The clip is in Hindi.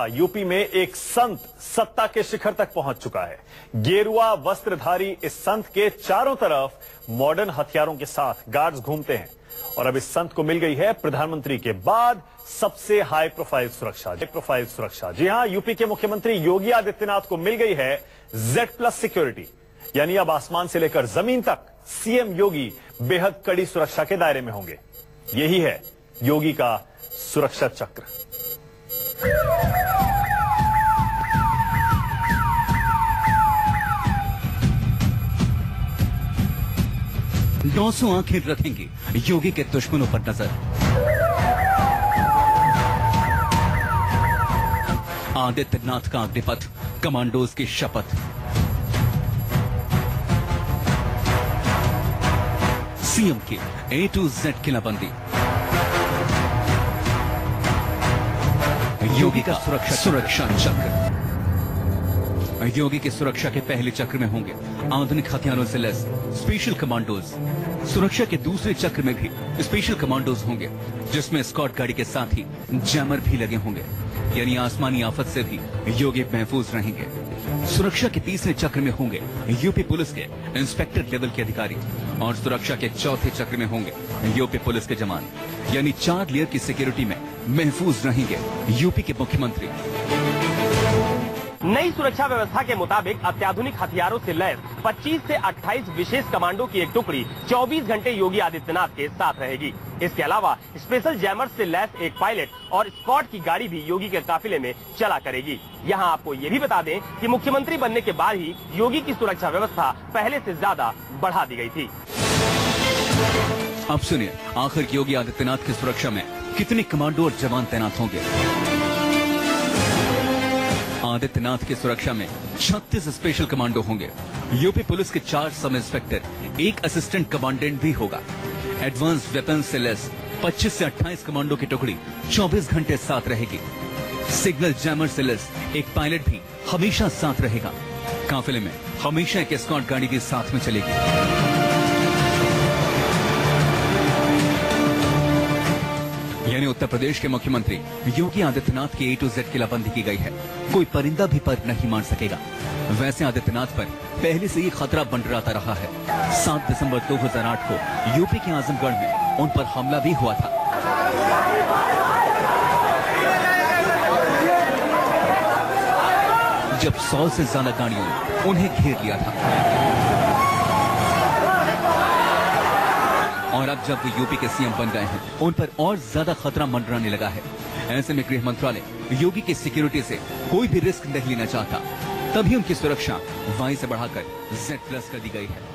यूपी में एक संत सत्ता के शिखर तक पहुँच चुका है। गेरुआ वस्त्रधारी इस संत के चारों तरफ़ मॉडर्न हथियारों के साथ गार्ड्स घूमते हैं। और अब इस संत को मिल गई है प्रधानमंत्री के बाद सबसे हाई प्रोफ़ाइल सुरक्षा। प्रोफ़ाइल सुरक्षा। जी हाँ, यूपी के मुख्यमंत्री योगी आदित्यनाथ को मिल गई है जेड प्लस सिक्योरिटी यानी अब आसमान से लेकर ज़मीन तक सीएम योगी बेहद कड़ी सुरक्षा के दायरे में होंगे। यही है योगी का सुरक्षा चक्र। नौ सौ आँखें रखेंगे। योगी के दुश्मनों पर नज़र। आदित्यनाथ का अग्निपथ, कमांडोज की शपथ। सीएम की ए टू जेड किलाबंदी योगी का सुरक्षा सुरक्षा चक्र। योगी के सुरक्षा के पहले चक्र में होंगे। आधुनिक हथियारों से लैस स्पेशल कमांडोज सुरक्षा के दूसरे चक्र में भी स्पेशल कमांडोज होंगे, जिसमें स्कॉट गाड़ी के साथ ही जैमर भी लगे होंगे। यानी आसमानी आफत से भी योगी महफूज रहेंगे। सुरक्षा के तीसरे चक्र में होंगे यूपी पुलिस के इंस्पेक्टर लेवल के अधिकारी और सुरक्षा के चौथे चक्र में होंगे यूपी पुलिस के जवान। यानी चार लेयर की सिक्योरिटी में महफूज रहेंगे यूपी के मुख्यमंत्री। नई सुरक्षा व्यवस्था के मुताबिक अत्याधुनिक हथियारों से लैस 25 से 28 विशेष कमांडो की एक टुकड़ी 24 घंटे योगी आदित्यनाथ के साथ रहेगी। इसके अलावा स्पेशल जैमर से लैस एक पायलट और स्कॉट की गाड़ी भी योगी के काफिले में चला करेगी। यहाँ आपको ये भी बता दें कि मुख्यमंत्री बनने के बाद ही योगी की सुरक्षा व्यवस्था पहले से ज़्यादा बढ़ा दी गई थी। अब सुनिए, आखिर योगी आदित्यनाथ की सुरक्षा में कितने कमांडो और जवान तैनात होंगे? आदित्यनाथ की सुरक्षा में 36 स्पेशल कमांडो होंगे। यूपी पुलिस के चार सब इंस्पेक्टर एक असिस्टेंट कमांडेंट भी होगा। एडवांस वेपन से लेस 25 से 28 कमांडो की टुकड़ी 24 घंटे साथ रहेगी। सिग्नल जैमर से लेस एक पायलट भी हमेशा साथ रहेगा। काफिले में हमेशा एक स्कॉट गाड़ी भी साथ में चलेगी। यानी उत्तर प्रदेश के मुख्यमंत्री योगी आदित्यनाथ की ए टू जेड किलाबंदी की गई है। कोई परिंदा भी पर नहीं मार सकेगा। वैसे आदित्यनाथ पर पहले से ही खतरा मंडराता रहा है। 7 दिसंबर 2008 को यूपी के आजमगढ़ में उन पर हमला भी हुआ था। जब सौ से ज़्यादा गाड़ियों उन्हें घेर लिया था और अब जब वो यूपी के सीएम बन गए हैं, उन पर और ज़्यादा खतरा मंडराने लगा है। ऐसे में गृह मंत्रालय योगी की सिक्योरिटी से कोई भी रिस्क नहीं लेना चाहता। तभी उनकी सुरक्षा वहीं से बढ़ाकर जेड प्लस कर दी गई है।